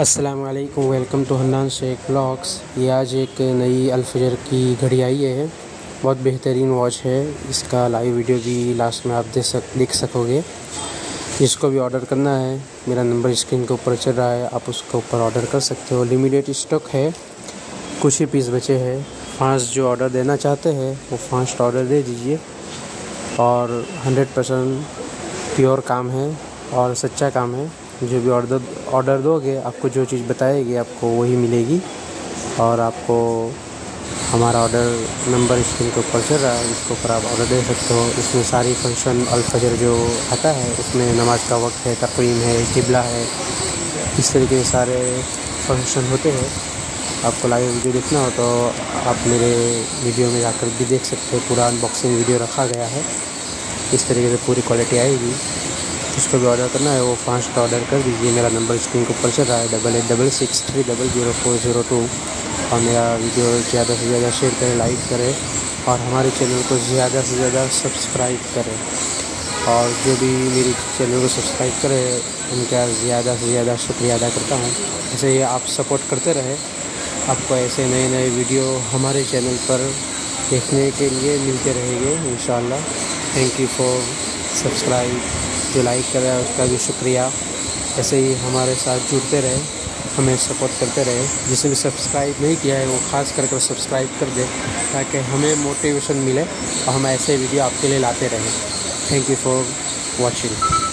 अस्सलाम वालेकुम welcome to Hannan Shaikh blogs ये आज एक नई अल्फजर की घड़ी आई है। बहुत बेहतरीन वॉच है। इसका लाइव वीडियो भी लास्ट में आप देख सक, देख सकोगे। जिसको भी ऑर्डर करना है। मेरा नंबर स्क्रीन के ऊपर चल रहा है। आप उसके ऊपर ऑर्डर कर सकते हो। लिमिटेड स्टॉक है। कुछ ही पीस बचे हैं। फास्ट जो ऑर्डर देना चाहते हैं, वो फास्ट ऑर्डर दे दीजिए। और हंड्रेड परसेंट प्योर काम है। और सच्चा काम है। जो भी ऑर्डर ऑर्डर दोगे, आपको जो चीज़ बताएगी, आपको वही मिलेगी। और आपको हमारा ऑर्डर नंबर स्क्रीन के ऊपर चल रहा है इसके ऊपर आप ऑर्डर दे सकते हो। इसमें सारी फ़ंक्शन अलफजर जो आता है, उसमें नमाज़ का वक्त है, तकवीम है, किबला है, इस तरीके से सारे फ़ंक्शन होते हैं। आपको लाइव वीडियो देखना हो तो आप मेरे वीडियो में जाकर भी देख सकते हो। पूरा अनबॉक्सिंग वीडियो रखा गया है। इस तरीके से पूरी क्वालिटी आएगी। जिसको भी ऑर्डर करना है, वो फास्ट ऑर्डर कर दीजिए। मेरा नंबर स्क्रीन के ऊपर चल रहा है double eight double six three double zero four zero two और मेरा वीडियो ज़्यादा से ज़्यादा शेयर करें लाइक करें। और हमारे चैनल को ज़्यादा से ज़्यादा सब्सक्राइब करें। और जो भी मेरी चैनल को सब्सक्राइब करे, उनका ज़्यादा से ज़्यादा शुक्रिया अदा करता हूँ। ऐसे ही आप सपोर्ट करते रहे, आपको ऐसे नए नए वीडियो हमारे चैनल पर देखने के लिए मिलते रहेंगे इन थैंक यू फॉर सब्सक्राइब जो लाइक कर रहा है, उसका भी शुक्रिया। ऐसे ही हमारे साथ जुड़ते रहे, हमें सपोर्ट करते रहे। जिसे भी सब्सक्राइब नहीं किया है, वो ख़ास कर कर सब्सक्राइब कर दे, ताकि हमें मोटिवेशन मिले और हम ऐसे वीडियो आपके लिए लाते रहें। Thank you for watching